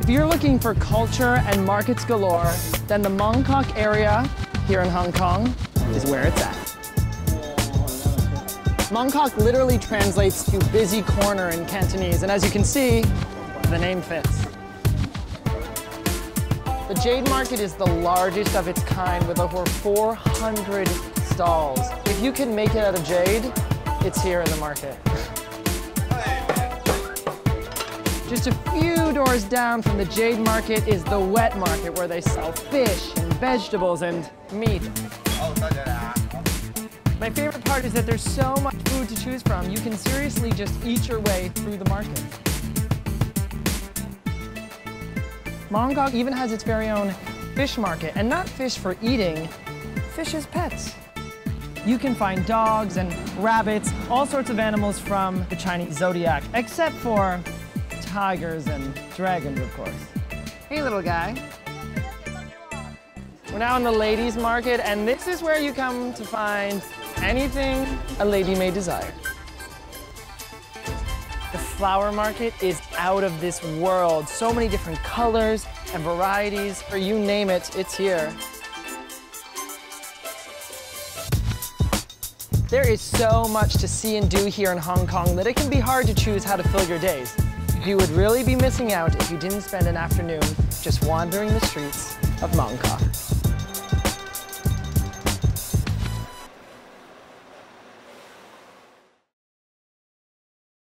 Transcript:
If you're looking for culture and markets galore, then the Mongkok area here in Hong Kong is where it's at. Mongkok literally translates to busy corner in Cantonese, and as you can see, the name fits. The Jade Market is the largest of its kind with over 400 stalls. If you can make it out of jade, it's here in the market. Just a few doors down from the Jade Market is the wet market where they sell fish and vegetables and meat. My favorite part is that there's so much food to choose from, you can seriously just eat your way through the market. Mongkok even has its very own fish market, and not fish for eating, fish as pets. You can find dogs and rabbits, all sorts of animals from the Chinese zodiac, except for tigers and dragons, of course. Hey, little guy. We're now in the ladies' market, and this is where you come to find anything a lady may desire. The flower market is out of this world. So many different colors and varieties, or you name it, it's here. There is so much to see and do here in Hong Kong that it can be hard to choose how to fill your days. You would really be missing out if you didn't spend an afternoon just wandering the streets of Mongkok.